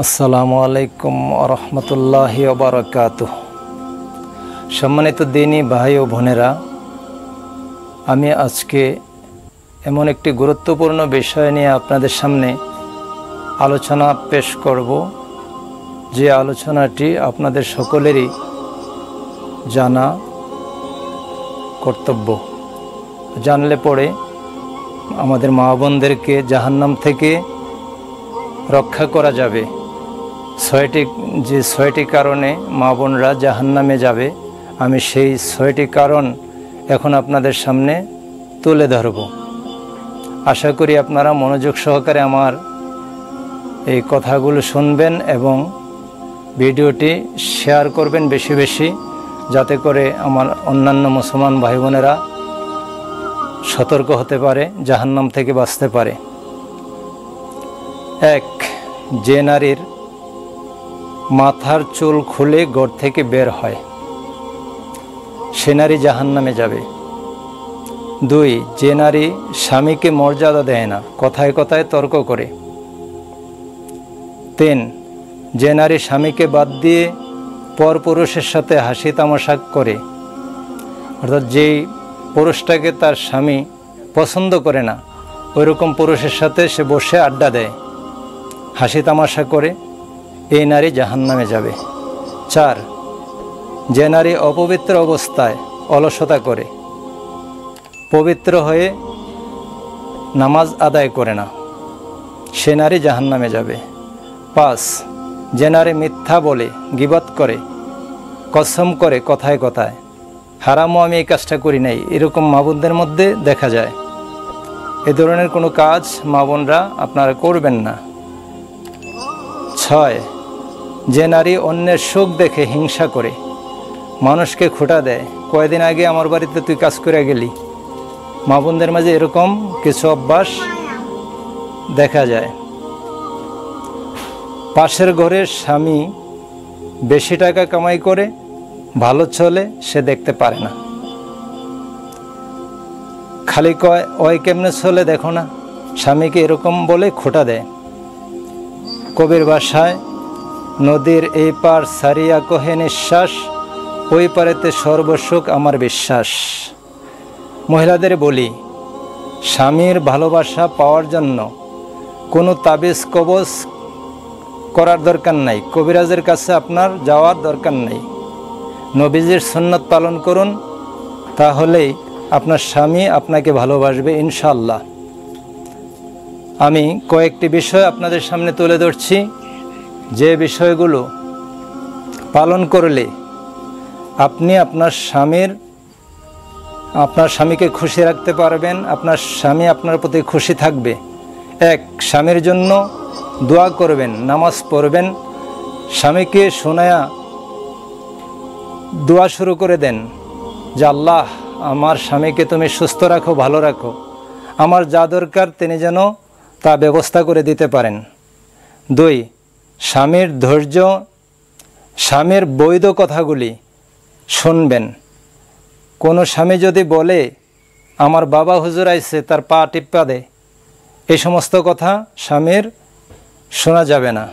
আসসালামু আলাইকুম রহমতুল্লাহ বারকাত সম্মানিত দিনী ভাই ও বোনেরা, আমি আজকে এমন একটি গুরুত্বপূর্ণ বিষয় নিয়ে আপনাদের সামনে আলোচনা পেশ করব। যে আলোচনাটি আপনাদের সকলেরই জানা কর্তব্য। জানলে পরে আমাদের মা বোনদেরকে জাহান্নাম থেকে রক্ষা করা যাবে। ছয়টি, যে ছয়টি কারণে মা বোনরা জাহান্নামে যাবে, আমি সেই ছয়টি কারণ এখন আপনাদের সামনে তুলে ধরব। আশা করি আপনারা মনোযোগ সহকারে আমার এই কথাগুলো শুনবেন এবং ভিডিওটি শেয়ার করবেন বেশি বেশি, যাতে করে আমার অন্যান্য মুসলমান ভাই বোনেরা সতর্ক হতে পারে, জাহান্নাম থেকে বাঁচতে পারে। এক, যে নারীর মাথার চুল খুলে ঘর থেকে বের হয়। সে নারী জাহান নামে যাবে। দুই, যে নারী স্বামীকে মর্যাদা দেয় না, কথায় কথায় তর্ক করে। তিন, যে নারী স্বামীকে বাদ দিয়ে পর পুরুষের সাথে হাসি তামাশা করে, অর্থাৎ যেই পুরুষটাকে তার স্বামী পছন্দ করে না, ওইরকম পুরুষের সাথে সে বসে আড্ডা দেয়, হাসি তামাশা করে। এই নারী জাহান্নামে যাবে। চার, যে নারী অপবিত্র অবস্থায় অলসতা করে, পবিত্র হয়ে নামাজ আদায় করে না, সে নারী জাহান্নামে যাবে। পাঁচ, যে নারী মিথ্যা বলে গিবত করে, কসম করে কথায় কথায়, হারামও আমি এই কাজটা করি নাই, এরকম মা বোনদের মধ্যে দেখা যায়। এ ধরনের কোনো কাজ মা বোনরা আপনারা করবেন না। ছয় যে নারী অন্যের সুখ দেখে হিংসা করে, মানুষকে খোটা দেয়, কয়দিন আগে আমার বাড়িতে তুই কাজ করে গেলি। মা বোনদের মাঝে এরকম কিছু অভ্যাস দেখা যায়। পাশের ঘরের স্বামী বেশি টাকা কামাই করে, ভালো চলে, সে দেখতে পারে না। খালি কয়, ওই কেমনে চলে দেখো না? স্বামীকে এরকম বলে খোটা দেয়। কবির ভাষায় নদীর এই পার সারিয়া কহে নিঃশ্বাস, ওই পারেতে সর্বসুখ আমার বিশ্বাস। মহিলাদের বলি, স্বামীর ভালোবাসা পাওয়ার জন্য কোনো তাবিজ কবজ করার দরকার নাই, কবিরাজের কাছে আপনার যাওয়ার দরকার নেই। নবীজির সুন্নত পালন করুন, তাহলেই আপনার স্বামী আপনাকে ভালোবাসবে ইনশাল্লাহ আমি কয়েকটি বিষয় আপনাদের সামনে তুলে ধরছি। যে বিষয়গুলো পালন করলে আপনি আপনার স্বামীর, আপনার স্বামীকে খুশি রাখতে পারবেন, আপনার স্বামী আপনার প্রতি খুশি থাকবে। এক, স্বামীর জন্য দোয়া করবেন, নামাজ পড়বেন, স্বামীকে শোনায়া দোয়া শুরু করে দেন যে, আল্লাহ, আমার স্বামীকে তুমি সুস্থ রাখো, ভালো রাখো। আমার যা দরকার তিনি যেন তা ব্যবস্থা করে দিতে পারেন। দুই স্বামীর ধৈর্য, স্বামীর বৈধ কথাগুলি শুনবেন। কোনো স্বামী যদি বলে, আমার বাবা হুজুর আইসে তার পা টিপ্পা দে, এই সমস্ত কথা স্বামীর শোনা যাবে না।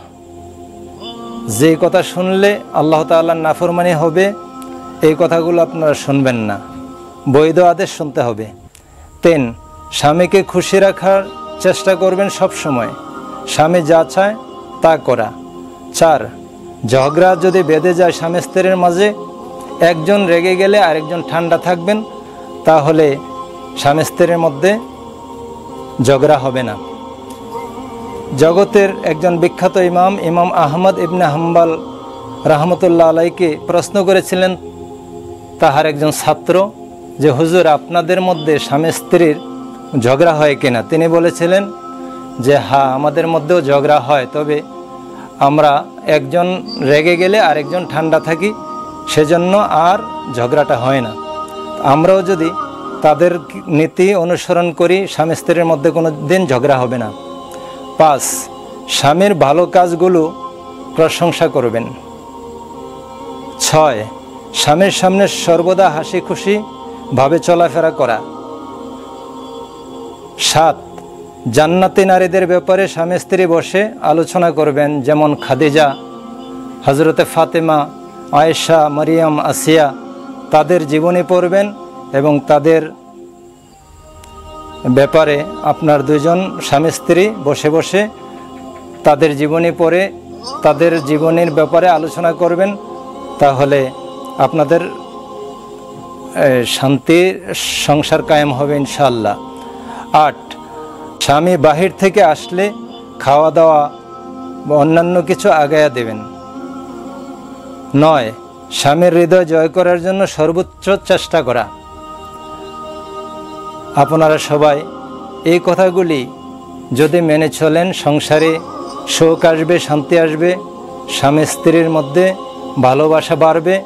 যে কথা শুনলে আল্লাহ তাল্লার নাফরমানি হবে, এই কথাগুলো আপনারা শুনবেন না। বৈধ আদেশ শুনতে হবে। তিন, স্বামীকে খুশি রাখার চেষ্টা করবেন সব সময় স্বামী যা চায় তা করা। চার ঝগড়া যদি বেঁধে যায় স্বামী স্ত্রীর মাঝে, একজন রেগে গেলে আরেকজন ঠান্ডা থাকবেন, তাহলে স্বামী স্ত্রীর মধ্যে ঝগড়া হবে না। জগতের একজন বিখ্যাত ইমাম ইমাম আহমদ ইবনে হাম্বাল রহমতুল্লাহ আলাইকে প্রশ্ন করেছিলেন, তাহার একজন ছাত্র যে, হুজুর, আপনাদের মধ্যে স্বামী স্ত্রীর ঝগড়া হয় কিনা? তিনি বলেছিলেন যে হ্যাঁ আমাদের মধ্যেও ঝগড়া হয়, তবে আমরা একজন রেগে গেলে আরেকজন ঠান্ডা থাকি, সেজন্য আর ঝগড়াটা হয় না। আমরাও যদি তাদের নীতি অনুসরণ করি, স্বামী স্ত্রীর মধ্যে কোনো দিন ঝগড়া হবে না। পাঁচ, স্বামীর ভালো কাজগুলো প্রশংসা করবেন। ছয়, স্বামীর সামনে সর্বদা হাসি খুশি ভাবে চলাফেরা করা। সাত জান্নাতি নারীদের ব্যাপারে স্বামী স্ত্রী বসে আলোচনা করবেন, যেমন খাদিজা হজরতে ফাতেমা, আয়েশা, মারিয়াম, আসিয়া। তাদের জীবনী পড়বেন এবং তাদের ব্যাপারে আপনার দুজন স্বামী স্ত্রী বসে বসে তাদের জীবনী পড়ে, তাদের জীবনের ব্যাপারে আলোচনা করবেন। তাহলে আপনাদের শান্তির সংসার কায়েম হবে ইনশাল্লাহ আট স্বামী বাহির থেকে আসলে খাওয়া দাওয়া বা অন্যান্য কিছু আগায়া দেবেন। নয়, স্বামীর হৃদয় জয় করার জন্য সর্বোচ্চ চেষ্টা করা। আপনারা সবাই এই কথাগুলি যদি মেনে চলেন, সংসারে শোক আসবে, শান্তি আসবে, স্বামী স্ত্রীর মধ্যে ভালোবাসা বাড়বে।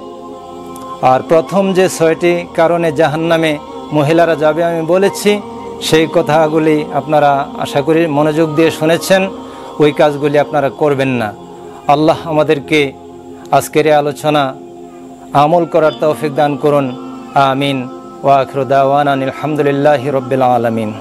আর প্রথম যে ছয়টি কারণে জাহান্নামে মহিলারা যাবে আমি বলেছি সেই কথাগুলি আপনারা আশা করি মনোযোগ দিয়ে শুনেছেন। ওই কাজগুলি আপনারা করবেন না। আল্লাহ আমাদেরকে আজকের আলোচনা আমল করার তৌফিক দান করুন। আমিন। ওয়াখরুদাওয়ান আলহামদুলিল্লাহ রবিল আলমিন।